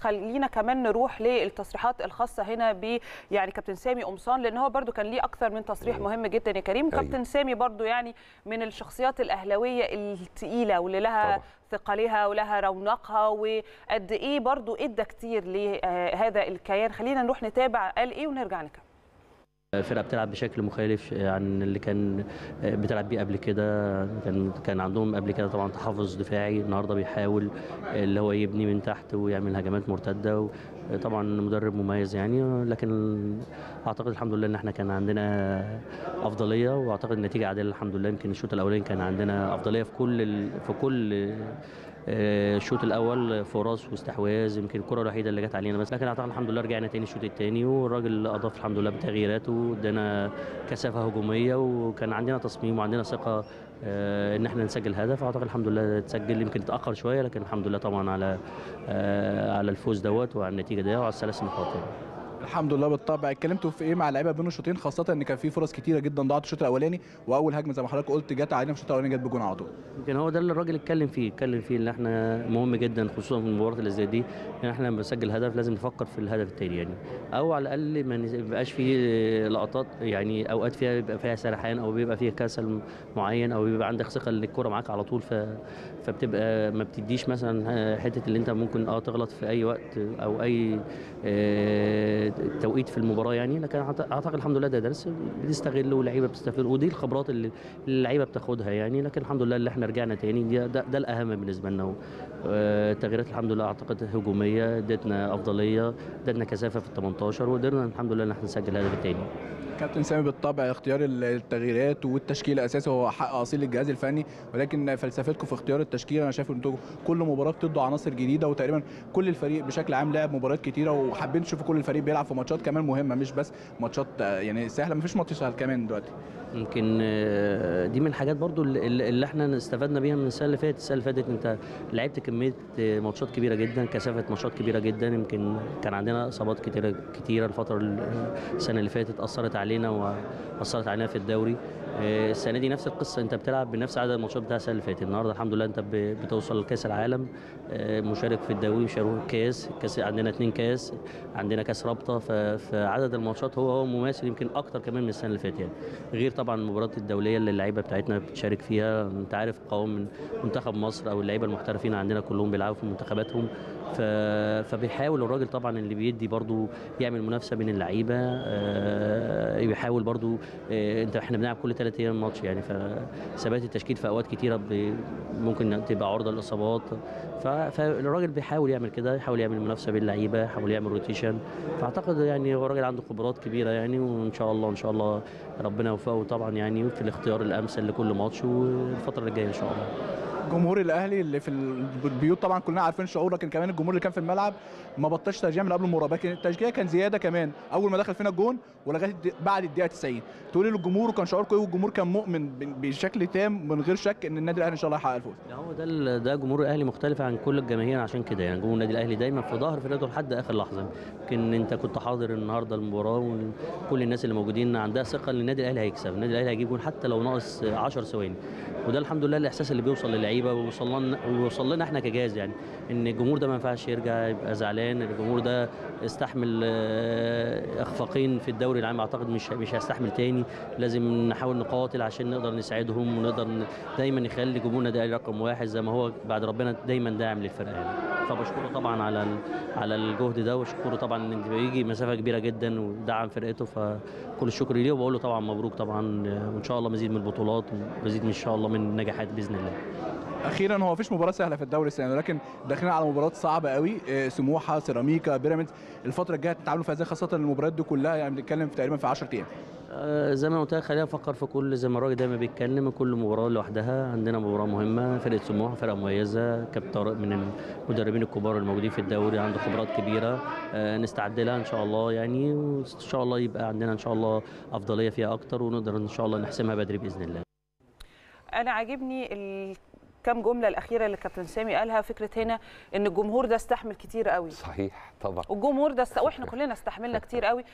خلينا كمان نروح للتصريحات الخاصة هنا ب يعني كابتن سامي قمصان لأن هو برده كان ليه أكثر من تصريح مهم جدا يا كريم أيوة. كابتن سامي برده يعني من الشخصيات الأهلاوية الثقيله واللي لها طبعا. ثقلها ولها رونقها وقد إيه برده إدى كتير لهذا الكيان خلينا نروح نتابع قال إيه ونرجع نكمل فرقة بتلعب بشكل مخالف عن اللي كان بتلعب بيه قبل كده. كان كان عندهم قبل كده طبعا تحفظ دفاعي النهارده بيحاول اللي هو يبني من تحت ويعمل هجمات مرتدة طبعا مدرب مميز يعني لكن أعتقد الحمد لله إن إحنا كان عندنا أفضلية وأعتقد النتيجة عادلة الحمد لله. يمكن الشوط الأولاني كان عندنا أفضلية في كل ال... في كل الشوط الأول فرص واستحواذ يمكن الكرة الوحيدة اللي جت علينا بس. لكن أعتقد الحمد لله رجعنا تاني الشوط الثاني والراجل أضاف الحمد لله بتغييراته ادانا كثافة هجومية وكان عندنا تصميم وعندنا ثقة آه، إن إحنا نسجل هدف أعتقد الحمد لله تسجل يمكن اتاخر شوية لكن الحمد لله طبعا على آه، على الفوز دوت وعلى النتيجة دي وعلى الثلاث نقاط. الحمد لله بالطبع. اتكلمتوا في إيه مع اللعيبة بين الشوطين؟ خاصة إن كان في فرص كتيرة جدا ضاعت الشوط الأولاني وأول هجمة زي ما حضرتك قلت جت علينا في الشوط الأولاني جت بجون على طول. يمكن هو ده اللي الراجل اتكلم فيه اتكلم فيه إن إحنا مهم جدا خصوصا في المباريات اللي زي دي إن إحنا لما بنسجل هدف لازم نفكر في الهدف التاني يعني. أو على الأقل ما يبقاش فيه لقطات يعني أوقات فيها بيبقى فيها سرحان أو بيبقى فيها كسل معين أو بيبقى عندك ثقة إن الكوره معاك على طول ف... فبتبقى ما بتديش مثلا حتة اللي أنت ممكن آه تغلط في أي وقت أو أي آه توقيت في المباراة يعني لكن أعتقد الحمد لله ده درس بتستغله واللعيبه بتستفيد ودي الخبرات اللي اللعيبة بتاخدها يعني لكن الحمد لله اللي إحنا رجعنا تاني ده, ده, ده الأهم بالنسبة لنا التغييرات الحمد لله أعتقد هجومية ادتنا أفضلية ادتنا كثافة في ال 18 وقدرنا الحمد لله إن إحنا نسجل الهدف الثاني كابتن سامي بالطبع اختيار التغييرات والتشكيل أساسي هو حق أصيل للجهاز الفني ولكن فلسفتكم في اختيار التشكيل أنا شايف إن أنتوا كل مباراة بتدوا عناصر جديدة وتقريبا كل الفريق بشكل عام لعب مباريات كتيرة وحابين تشوفوا كل الفريق بيلعب في ماتشات كمان مهمة مش بس ماتشات يعني سهلة مفيش ماتش سهل كمان دلوقتي. يمكن دي من الحاجات برضو اللي, إحنا استفدنا بيها من السنة اللي فاتت. السنة اللي فاتت انت لعبت كمية ماتشات كبيرة جدا كثافة ماتشات كبيرة جدا يمكن كان عندنا إصابات كتيرة كتيرة الفترة السنة اللي فاتت أثرت علينا. وأثرت علينا في الدوري. السنة دي نفس القصة. انت بتلعب بنفس عدد الماتشات بتاع السنة اللي فاتت. النهارده الحمد لله انت بتوصل لكأس العالم مشارك في الدوري مشارك كاس كاس عندنا اثنين كاس عندنا كاس رابطة. فعدد الماتشات هو هو مماثل يمكن أكتر كمان من السنة اللي فاتت يعني. غير طبعا المباريات الدولية اللي اللعيبة بتاعتنا بتشارك فيها. انت عارف قوام منتخب مصر أو اللعيبة المحترفين عندنا كلهم بيلعبوا في منتخباتهم. فبيحاول الراجل طبعا اللي بيدي برضو يعمل منافسة بين اللعيبة أه بيحاول برضو انت إحنا بنلعب كل أيام ماتش يعني فثبات التشكيل في أوقات كتيرة. ممكن تبقى عرضة للإصابات. فالراجل بيحاول يعمل كده يحاول يعمل منافسة بين اللعيبة يحاول يعمل روتيشن فأعتقد يعني هو راجل عنده خبرات كبيرة يعني وإن شاء الله إن شاء الله ربنا يوفقه طبعا يعني في الاختيار الأمثل لكل ماتش والفترة اللي جاية إن شاء الله جمهور الأهلي اللي في البيوت طبعا كلنا عارفين شعور لكن كمان الجمهور اللي كان في الملعب ما بطلش تشجيع من قبل المباراة. لكن التشجيع كان زيادة كمان. أول ما دخل فينا الجون ولغاية بعد الدقيقة 90 تقولي للجمهور وكان شعوركم إيه والجمهور كان مؤمن بشكل تام من غير شك إن النادي الأهلي إن شاء الله هيحقق الفوز. هو ده ده جمهور الأهلي مختلف عن كل الجماهير عشان كده يعني جمهور النادي الأهلي دايما في ظهر فرقته لحد آخر لحظة. يمكن أنت كنت حاضر النهارده المباراة وكل الناس اللي موجودين عندها ثقة إن النادي الأهلي هيكسب النادي الأهلي هيجيب جون حتى لو ناقص 10 ثواني. وده الحمد لله الإحساس اللي بيوصل للعيبه لنا ويوصل لنا إحنا كجهاز يعني. إن الجمهور ده ما ينفعش يرجع يبقى زعلان الجمهور ده استحمل أخفاقين في الدوري العام أعتقد مش مش هيستحمل تاني. لازم نحاول نقاتل عشان نقدر نساعدهم ونقدر دايما نخلي جمهورنا ده رقم واحد زي ما هو بعد ربنا دايما داعم للفرقة يعني. فبشكره طبعا على على الجهد ده واشكره طبعا إن بيجي مسافة كبيرة جدا ودعم فرقته. فكل الشكر ليه وبقول له طبعا مبروك طبعا وإن شاء الله مزيد من البطولات ومزيد إن شاء الله من النجاحات بإذن الله. أخيرا هو مفيش مباراة سهلة في الدوري السنة لكن داخلين على مباريات صعبة قوي سموحة سيراميكا بيراميدز. الفترة الجاية هتتعاملوا فيها إزاي خاصة المباريات دي كلها؟ يعني بنتكلم في تقريبا في 10 أيام. آه زي ما قلت لك خلينا نفكر في كل زي ما الراجل دايما بيتكلم كل مباراة لوحدها عندنا مباراة مهمة. فرقة سموحة فرقة مميزة كابتن طارق من المدربين الكبار الموجودين في الدوري عنده خبرات كبيرة. آه نستعد لها إن شاء الله يعني وإن شاء الله يبقى عندنا إن شاء الله أفضلية فيها أكتر ونقدر إن شاء الله نحسمها بدري بإذن الله. أنا عاجبني ال... كم جملة الأخيرة اللي كابتن سامي قالها. فكرة هنا إن الجمهور ده استحمل كتير قوي. صحيح طبعا. والجمهور ده است... وإحنا كلنا استحملنا كتير قوي.